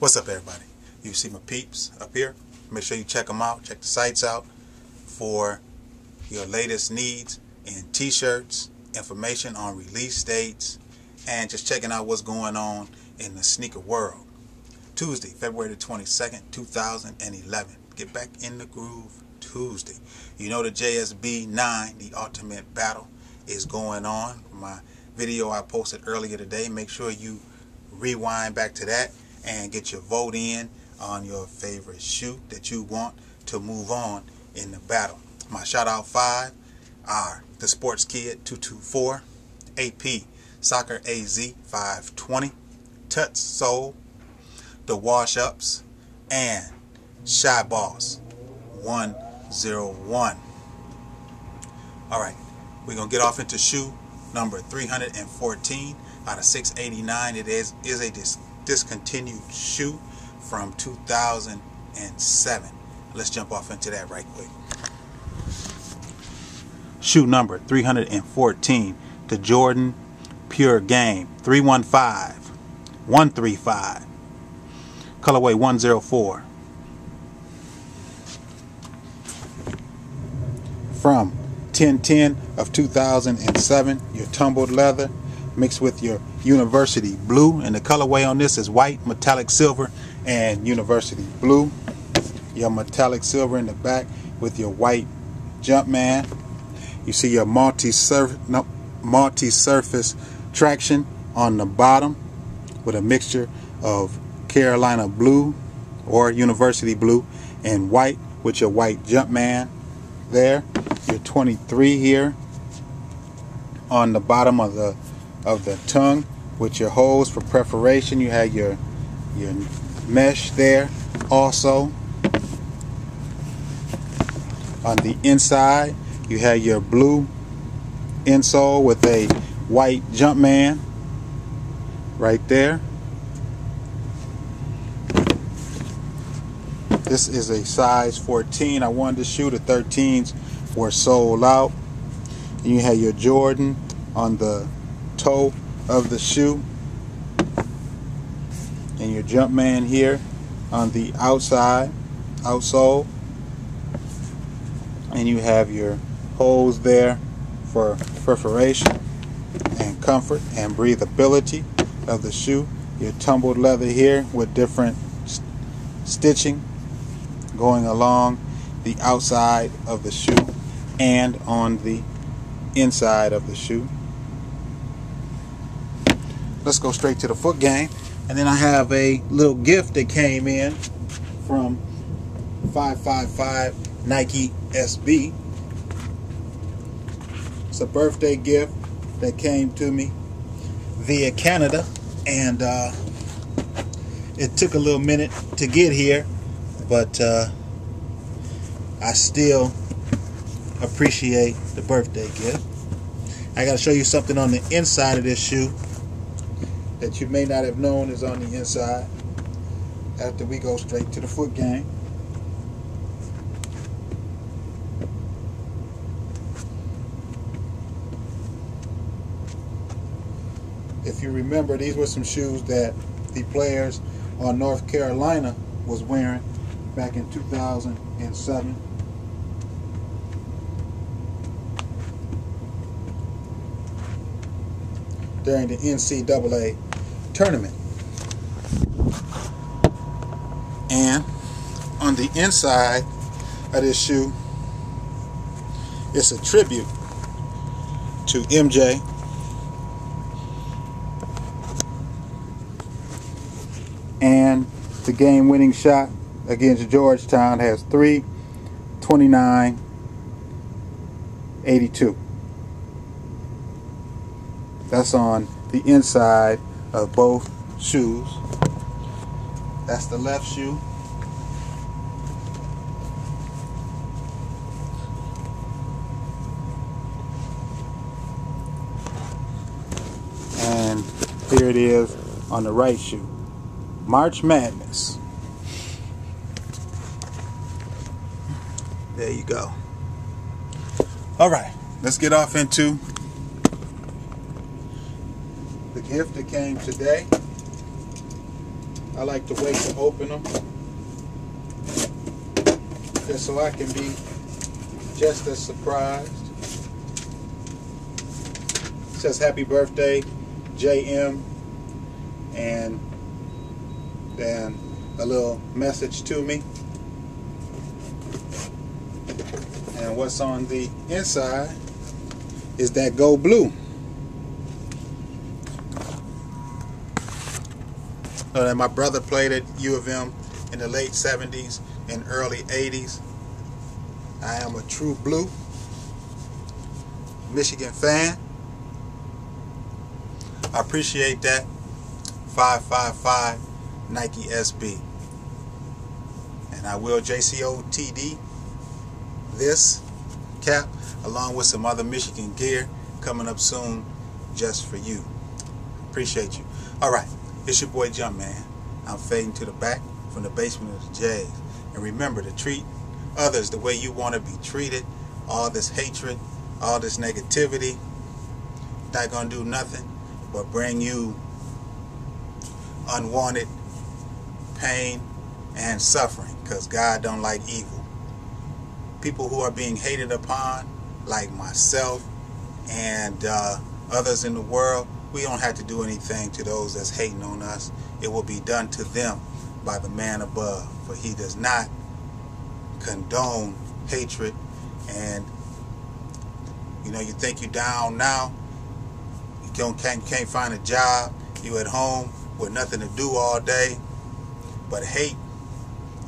What's up, everybody? You see my peeps up here? Make sure you check them out. Check the sites out for your latest needs in t-shirts, information on release dates, and just checking out what's going on in the sneaker world. Tuesday, February the 22nd, 2011. Get back in the groove Tuesday. You know the JSB 9, the Ultimate Battle, is going on. My video I posted earlier today. Make sure you rewind back to that and get your vote in on your favorite shoe that you want to move on in the battle. My shout out five are the Sports Kid 224, AP Soccer AZ 520, Tuts Soul, the Wash Ups, and Shy Boss 101. All right, we're gonna get off into shoe number 314 out of 689. It is is a dis discontinued shoe from 2007. Let's jump off into that right quick. Shoe number 314, the Jordan Pure Game 315 135 colorway 104 from 1010 of 2007 your tumbled leather mixed with your university blue and the colorway on this is white metallic silver and university blue. Your metallic silver in the back with your white Jumpman you see your multi-surface no, multi-surface traction on the bottom with a mixture of Carolina blue or university blue and white with your white Jumpman there. Your 23 here on the bottom of the of the tongue with your holes for perforation. You have your your mesh there also. On the inside, you have your blue insole with a white Jumpman right there. This is a size 14. I wanted to shoot. The 13s were sold out. And you have your Jordan on the toe of the shoe. And your Jumpman here on the outside outsole. And you have your holes there for perforation and comfort and breathability of the shoe. Your tumbled leather here with different st stitching going along the outside of the shoe and on the inside of the shoe let's go straight to the foot game. And then I have a little gift that came in from 555 Nike SB. It's a birthday gift that came to me via Canada. And uh, it took a little minute to get here, but uh, I still appreciate the birthday gift. I got to show you something on the inside of this shoe that you may not have known is on the inside after we go straight to the foot game. If you remember, these were some shoes that the players on North Carolina was wearing back in 2007. during the NCAA tournament. And on the inside of this shoe, it's a tribute to MJ. And the game winning shot against Georgetown has 3 29 82. That's on the inside of both shoes. That's the left shoe. And here it is on the right shoe. March Madness. There you go. All right, let's get off into the gift that came today. I like to wait to open them just so I can be just as surprised. It says happy birthday, JM, and then a little message to me. And what's on the inside is that Go Blue. Uh, that my brother played at U of M in the late 70s and early 80s. I am a true blue Michigan fan. I appreciate that. 555 Nike SB. And I will JCOTD this cap along with some other Michigan gear coming up soon just for you. Appreciate you. All right, it's your boy Jumpman. I'm fading to the back from the basement of the Jays. And remember to treat others the way you want to be treated. All this hatred, all this negativity, not going to do nothing but bring you unwanted pain and suffering because God don't like evil. People who are being hated upon, like myself and uh, others in the world, we don't have to do anything to those that's hating on us. It will be done to them by the man above, for he does not condone hatred. And you know you think you're down now you can't, can't find a job you at home with nothing to do all day but hate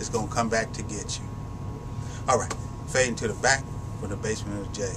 is going to come back to get you. All right fading to the back from the basement of the J